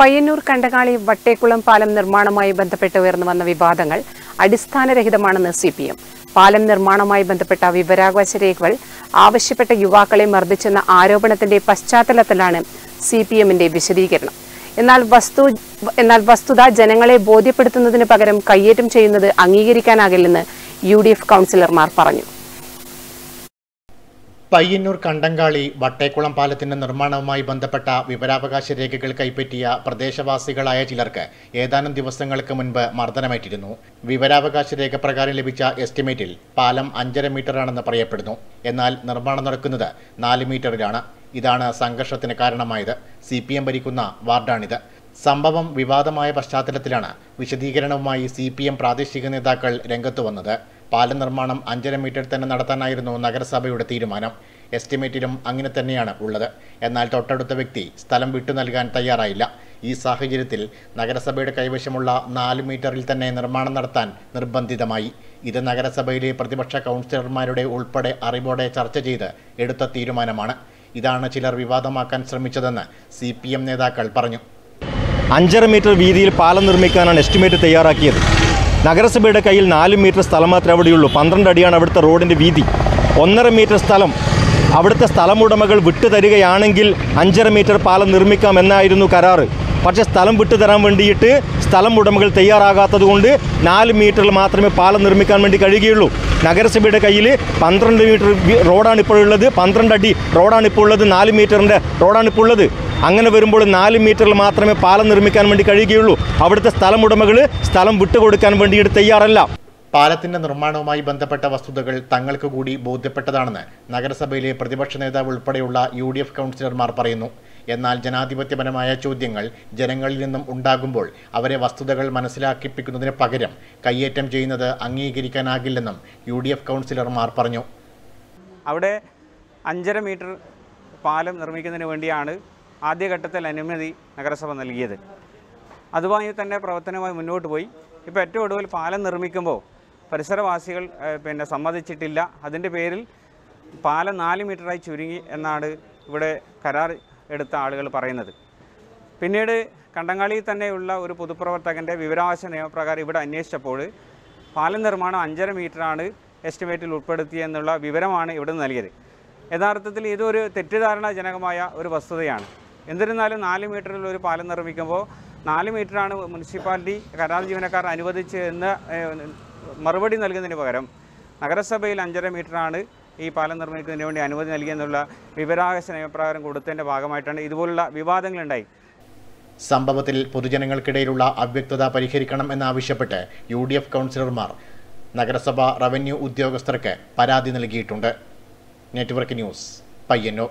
പയ്യന്നൂർ കണ്ടകാളി വട്ടേക്കുളം പാലം നിർമ്മാണവുമായി ബന്ധപ്പെട്ട് ഉയർന്നു വന്ന വിവാദങ്ങൾ അടിസ്ഥാനരഹിതമാണെന്ന് സി പി എം പാലം നിർമ്മാണവുമായി ബന്ധപ്പെട്ട വിവരാവകാശ രേഖകൾ ആവശ്യപ്പെട്ട യുവാക്കളെ മർദ്ദിച്ചെന്ന ആരോപണത്തിന്റെ പശ്ചാത്തലത്തിലാണ് സി പി എമ്മിന്റെ വിശദീകരണം. എന്നാൽ വസ്തു എന്നാൽ വസ്തുത ജനങ്ങളെ ബോധ്യപ്പെടുത്തുന്നതിന് പകരം കയ്യേറ്റം ചെയ്യുന്നത് അംഗീകരിക്കാനാകില്ലെന്ന് യു ഡി എഫ് കൗൺസിലർമാർ പറഞ്ഞു. പയ്യന്നൂർ കണ്ടങ്കാളി വട്ടേക്കുളം പാലത്തിന്റെ നിർമ്മാണവുമായി ബന്ധപ്പെട്ട വിവരാവകാശ രേഖകൾ കൈപ്പറ്റിയ പ്രദേശവാസികളായ ചിലർക്ക് ഏതാനും ദിവസങ്ങൾക്ക് മുൻപ് മർദ്ദനമേറ്റിരുന്നു. വിവരാവകാശ രേഖ പ്രകാരം ലഭിച്ച എസ്റ്റിമേറ്റിൽ പാലം അഞ്ചര മീറ്ററാണെന്ന് പറയപ്പെടുന്നു. എന്നാൽ നിർമ്മാണം നടക്കുന്നത് നാല് മീറ്ററിലാണ്. ഇതാണ് സംഘർഷത്തിന് കാരണമായത്. സി പി എം ഭരിക്കുന്ന വാർഡാണിത്. സംഭവം വിവാദമായ പശ്ചാത്തലത്തിലാണ് വിശദീകരണവുമായി സി പി എം പ്രാദേശിക നേതാക്കൾ രംഗത്തു വന്നത്. പാലം നിർമ്മാണം അഞ്ചര മീറ്റർ തന്നെ നടത്താനായിരുന്നു നഗരസഭയുടെ തീരുമാനം. എസ്റ്റിമേറ്റിലും അങ്ങനെ തന്നെയാണ് ഉള്ളത്. എന്നാൽ തൊട്ടടുത്ത വ്യക്തി സ്ഥലം വിട്ടു നൽകാൻ തയ്യാറായില്ല. ഈ സാഹചര്യത്തിൽ നഗരസഭയുടെ കൈവശമുള്ള നാല് മീറ്ററിൽ തന്നെ നിർമ്മാണം നടത്താൻ നിർബന്ധിതമായി. ഇത് നഗരസഭയിലെ പ്രതിപക്ഷ കൗൺസിലർമാരുടെ ഉൾപ്പെടെ അറിവോടെ ചർച്ച ചെയ്ത് എടുത്ത തീരുമാനമാണ്. ഇതാണ് ചിലർ വിവാദമാക്കാൻ ശ്രമിച്ചതെന്ന് സി നേതാക്കൾ പറഞ്ഞു. അഞ്ചര മീറ്റർ വീതിയിൽ പാലം നിർമ്മിക്കാനാണ് എസ്റ്റിമേറ്റ് തയ്യാറാക്കിയത്. നഗരസഭയുടെ കയ്യിൽ നാല് മീറ്റർ സ്ഥലം മാത്രമേ അവിടെയുള്ളൂ. പന്ത്രണ്ട് അടിയാണ് അവിടുത്തെ റോഡിന്റെ വീതി. ഒന്നര മീറ്റർ സ്ഥലം അവിടുത്തെ സ്ഥലമുടമകൾ വിട്ടുതരികയാണെങ്കിൽ അഞ്ചര മീറ്റർ പാലം നിർമ്മിക്കാം എന്നായിരുന്നു കരാറ്. പക്ഷേ സ്ഥലം വിട്ടുതരാൻ വേണ്ടിയിട്ട് സ്ഥലം ഉടമകൾ തയ്യാറാകാത്തത് കൊണ്ട് നാല് മീറ്ററിൽ മാത്രമേ പാലം നിർമ്മിക്കാൻ വേണ്ടി കഴിയുകയുള്ളൂ. നഗരസഭയുടെ കയ്യിൽ പന്ത്രണ്ട് മീറ്റർ റോഡാണ് ഇപ്പോൾ ഉള്ളത് പന്ത്രണ്ട് അടി റോഡാണ് ഇപ്പോൾ ഉള്ളത് നാല് മീറ്ററിന്റെ റോഡാണ് ഇപ്പോൾ ഉള്ളത് അങ്ങനെ വരുമ്പോൾ നാല് മീറ്ററിൽ മാത്രമേ പാലം നിർമ്മിക്കാൻ വേണ്ടി കഴിയുകയുള്ളൂ. അവിടുത്തെ സ്ഥലമുടമകൾ സ്ഥലം വിട്ടുകൊടുക്കാൻ വേണ്ടിയിട്ട് തയ്യാറല്ല. പാലത്തിന്റെ നിർമ്മാണവുമായി ബന്ധപ്പെട്ട വസ്തുതകൾ തങ്ങൾക്ക് കൂടി ബോധ്യപ്പെട്ടതാണെന്ന് നഗരസഭയിലെ പ്രതിപക്ഷ നേതാവ് ഉൾപ്പെടെയുള്ള യു ഡി എഫ് കൗൺസിലർമാർ പറയുന്നു. എന്നാൽ ജനാധിപത്യപരമായ ചോദ്യങ്ങൾ ജനങ്ങളിൽ നിന്നും ഉണ്ടാകുമ്പോൾ അവരെ വസ്തുതകൾ മനസ്സിലാക്കിപ്പിക്കുന്നതിന് പകരം കയ്യേറ്റം ചെയ്യുന്നത് അംഗീകരിക്കാനാകില്ലെന്നും യു ഡി എഫ് കൗൺസിലർമാർ പറഞ്ഞു. അവിടെ അഞ്ചര മീറ്റർ പാലം നിർമ്മിക്കുന്നതിന് വേണ്ടിയാണ് ആദ്യഘട്ടത്തിൽ അനുമതി നഗരസഭ നൽകിയത്. അതുമായി തന്നെ പ്രവർത്തനവുമായി മുന്നോട്ട് പോയി. ഇപ്പോൾ ഏറ്റവും ഒടുവിൽ പാലം നിർമ്മിക്കുമ്പോൾ പരിസരവാസികൾ പിന്നെ സമ്മതിച്ചിട്ടില്ല. അതിന്റെ പേരിൽ പാലം നാല് മീറ്ററായി ചുരുങ്ങി എന്നാണ് ഇവിടെ കരാർ എടുത്ത ആളുകൾ പറയുന്നത്. പിന്നീട് കണ്ടങ്ങാളിയിൽ തന്നെയുള്ള ഒരു പൊതുപ്രവർത്തകന്റെ വിവരാവകാശ നിയമപ്രകാരം ഇവിടെ അന്വേഷിച്ചപ്പോൾ പാലം നിർമ്മാണം അഞ്ചര മീറ്ററാണ് എസ്റ്റിമേറ്റിൽ ഉൾപ്പെടുത്തിയെന്നുള്ള വിവരമാണ് ഇവിടെ നൽകിയത്. യഥാർത്ഥത്തിൽ ഇതൊരു തെറ്റിദ്ധാരണാജനകമായ ഒരു വസ്തുതയാണ്. എന്നിരുന്നാലും നാല് മീറ്ററിൽ ഒരു പാലം നിർമ്മിക്കുമ്പോൾ നാല് മീറ്ററാണ് മുനിസിപ്പാലിറ്റി കരാർ ജീവനക്കാർ അനുവദിച്ച് എന്ന് മറുപടി നൽകുന്നതിന് പകരം നഗരസഭയിൽ അഞ്ചര മീറ്ററാണ് ഈ പാലം നിർമ്മിക്കുന്നതിന് വേണ്ടി അനുമതി നൽകിയെന്നുള്ള വിവരാവകാശ നിയമപ്രകാരം കൊടുത്തതിന്റെ ഭാഗമായിട്ടാണ് ഇതുപോലുള്ള വിവാദങ്ങളുണ്ടായി. സംഭവത്തിൽ പൊതുജനങ്ങൾക്കിടയിലുള്ള അവ്യക്തത പരിഹരിക്കണം എന്നാവശ്യപ്പെട്ട് യു ഡി എഫ് കൗൺസിലർമാർ നഗരസഭ റവന്യൂ ഉദ്യോഗസ്ഥർക്ക് പരാതി നൽകിയിട്ടുണ്ട്. Network news Payyanur.